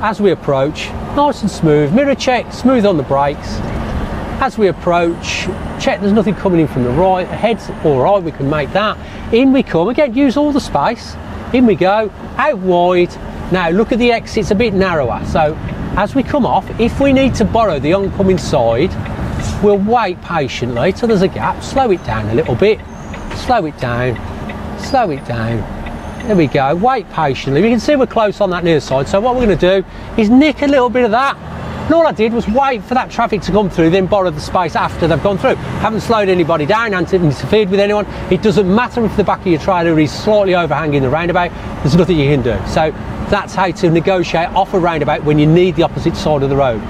as we approach, nice and smooth, mirror check, smooth on the brakes. As we approach, check there's nothing coming in from the right, ahead's all right, we can make that. In we come, again, use all the space. In we go, out wide. Now look at the exit, it's a bit narrower. So as we come off, if we need to borrow the oncoming side, we'll wait patiently till there's a gap, slow it down a little bit, slow it down, slow it down. There we go, wait patiently. You can see we're close on that near side. So what we're gonna do is nick a little bit of that. And all I did was wait for that traffic to come through, then borrow the space after they've gone through. Haven't slowed anybody down, haven't interfered with anyone. It doesn't matter if the back of your trailer is slightly overhanging the roundabout, there's nothing you can do. So that's how to negotiate off a roundabout when you need the opposite side of the road.